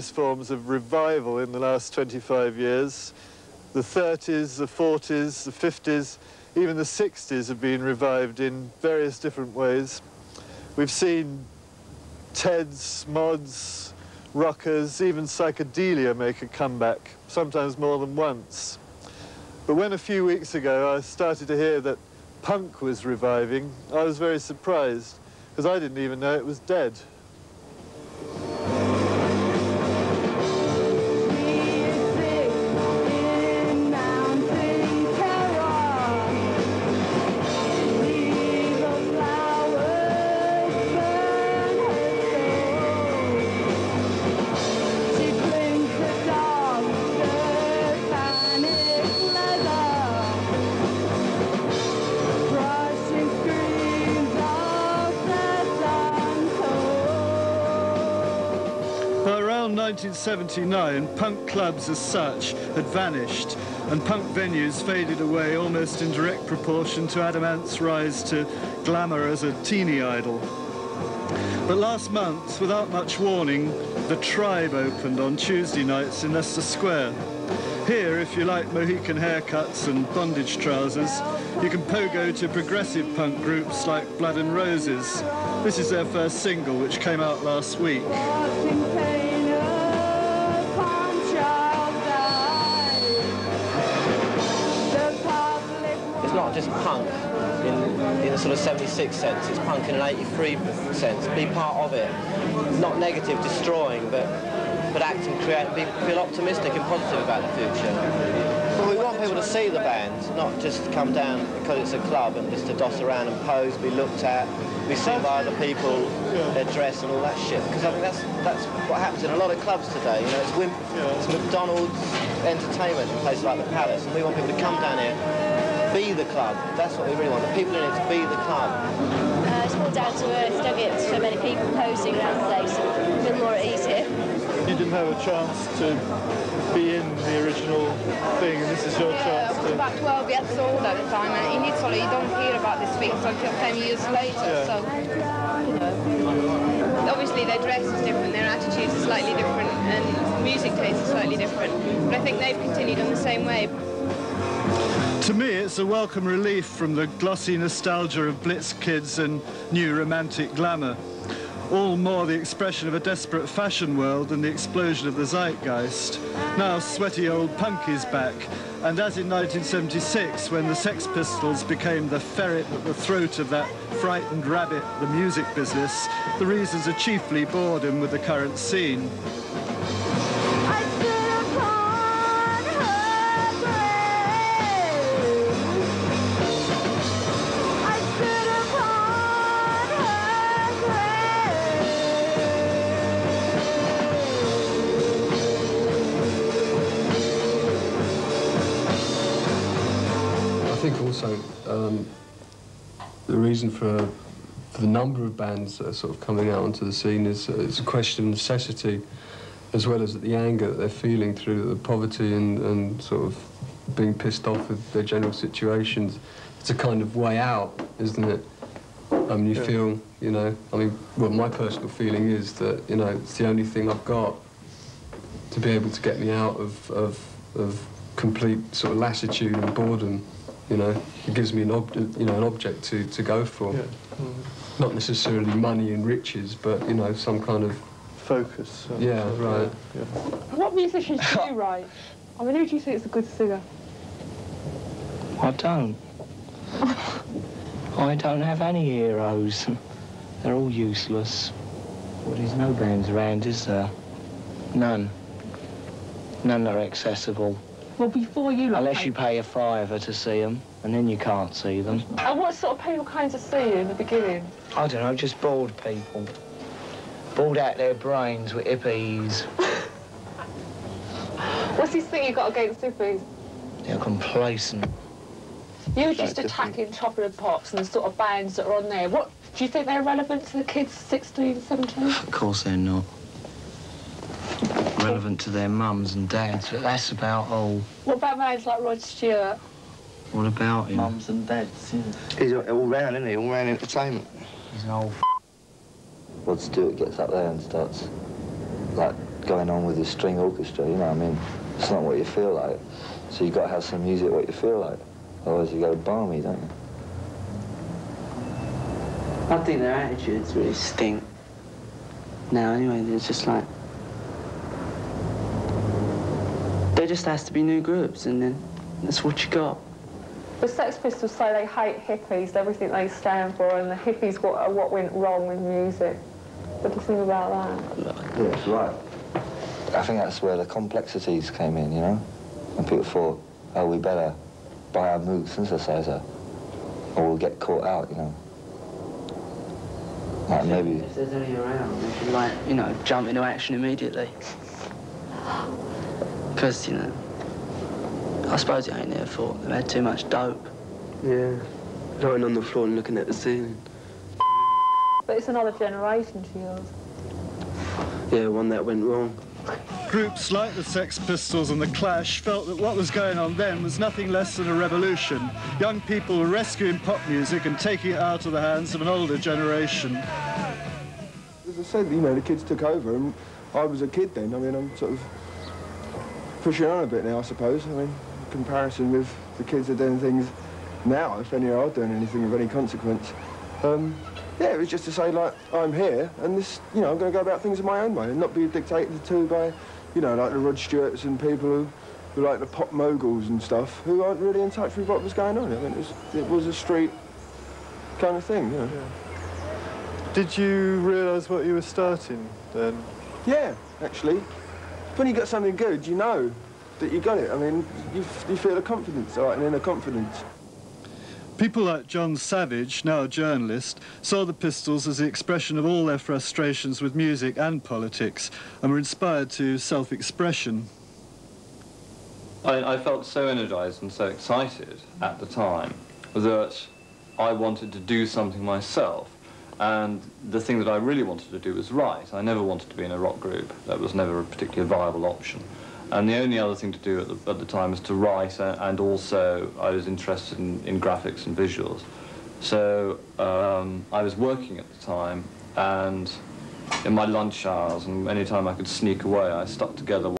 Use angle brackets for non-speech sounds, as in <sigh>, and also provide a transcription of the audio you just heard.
various forms of revival in the last 25 years. The 30s, the 40s, the 50s, even the 60s have been revived in various different ways. We've seen TEDs, mods, rockers, even psychedelia make a comeback, sometimes more than once. But when a few weeks ago I started to hear that punk was reviving, I was very surprised, because I didn't even know it was dead. 1979, punk clubs as such had vanished, and punk venues faded away almost in direct proportion to Adam Ant's rise to glamour as a teeny idol. But last month, without much warning, the Tribe opened on Tuesday nights in Leicester Square. Here, if you like Mohican haircuts and bondage trousers, you can pogo to progressive punk groups like Blood and Roses. This is their first single, which came out last week. Just punk in, in a sort of 76 sense, it's punk in an 83 sense. Be part of it. Not negative, destroying, but but act and create, be, feel optimistic and positive about the future. Well, we want people to see the band, not just come down because it's a club and just to doss around and pose, be looked at, be seen by other people, their dress and all that shit. Because I think that's that's what happens in a lot of clubs today. You know, it's, Wimp, it's McDonald's entertainment in places like the Palace, and we want people to come down here, be the club. That's what we really want. The people in it to be the club. Uh, it's more down to earth. Don't get so many people posing around the place. A bit more at ease here. You didn't have a chance to be in the original thing, and this is your Yeah, chance I was to... about 12 years old at the time, and in Italy you don't hear about these things until 10 years later. Yeah. So, you know, obviously their dress is different, their attitudes are slightly different, and music taste is slightly different. But I think they've continued in the same way. To me, it's a welcome relief from the glossy nostalgia of Blitz kids and new romantic glamour. All more the expression of a desperate fashion world than the explosion of the zeitgeist. Now sweaty old punk is back, and as in 1976, when the Sex Pistols became the ferret at the throat of that frightened rabbit, the music business, the reasons are chiefly boredom with the current scene. The reason for, for the number of bands that are sort of coming out onto the scene is uh, it's a question of necessity, as well as the anger that they're feeling through the poverty and, and sort of being pissed off with their general situations. It's a kind of way out, isn't it? Mean, you Yeah. feel, you know, I mean, well, my personal feeling is that, you know, it's the only thing I've got to be able to get me out of, of, of complete sort of lassitude and boredom. You know, it gives me an ob- you know an object to, to go for. Yeah. Not necessarily money and riches, but you know some kind of Focus. uh, Yeah, right. Yeah. What musicians do you <laughs> write? I mean, who do you think is a good singer? I don't. I don't have any heroes. They're all useless. Well, there's no bands around, is there? None. None are accessible. Well, before you... Unless you pay a fiver to see them, and then you can't see them. And what sort of people came to see you in the beginning? I don't know, just bored people. Bored out their brains with hippies. <laughs> What's this thing you got against hippies? They're complacent. You're just attacking Top of the Pops and the sort of bands that are on there. What do you think they're relevant to the kids 16, 17? Of course they're not. Relevant to their mums and dads, but that's about all. What about bands like Rod Stewart? What about him? Mums and dads, yeah. He's all round, isn't he? All round entertainment. He's an old Rod Stewart gets up there and starts like going on with the string orchestra, you know what I mean? It's not what you feel like. So you've got to have some music what you feel like. Otherwise you go balmy, don't you? I think their attitudes really stink. Now, anyway, they're just like... There just has to be new groups, and then that's what you got. The Sex Pistols say they hate hippies, everything they stand for, and the hippies what, are what went wrong with music. What do you think about that? Yeah, that's right. I think that's where the complexities came in, you know? And people thought, oh, we better buy a Moog synthesizer or we'll get caught out, you know? Like maybe... If there's any around, they should, like, you know, jump into action immediately. <gasps> <laughs> Because, you know, I suppose it ain't their fault. They've had too much dope. Yeah, lying on the floor and looking at the ceiling. But it's another generation to yours. Yeah, one that went wrong. Groups like the Sex Pistols and the Clash felt that what was going on then was nothing less than a revolution. Young people were rescuing pop music and taking it out of the hands of an older generation. As I said, you know, the kids took over, and I was a kid then. I mean, I'm sort of pushing on a bit now, I suppose. I mean, in comparison with the kids that are doing things now, if any are doing anything of any consequence. Um, yeah, it was just to say, like, I'm here, and this, you know, I'm going to go about things in my own way and not be dictated to by, you know, like the Rod Stewarts and people who, who like the pop moguls and stuff, who aren't really in touch with what was going on. I mean, it was, it was a street kind of thing, you know. Yeah. Did you realise what you were starting then? Yeah, actually. When you get something good, you know that you got it. I mean, you, you feel a confidence, right, an inner confidence. People like John Savage, now a journalist, saw the Pistols as the expression of all their frustrations with music and politics and were inspired to self-expression. I, I, felt so energized and so excited at the time that I wanted to do something myself. And the thing that I really wanted to do was write. I never wanted to be in a rock group. That was never a particularly viable option. And the only other thing to do at the, at the time was to write, and also I was interested in, in graphics and visuals. So um, I was working at the time, and in my lunch hours, and any time I could sneak away, I stuck together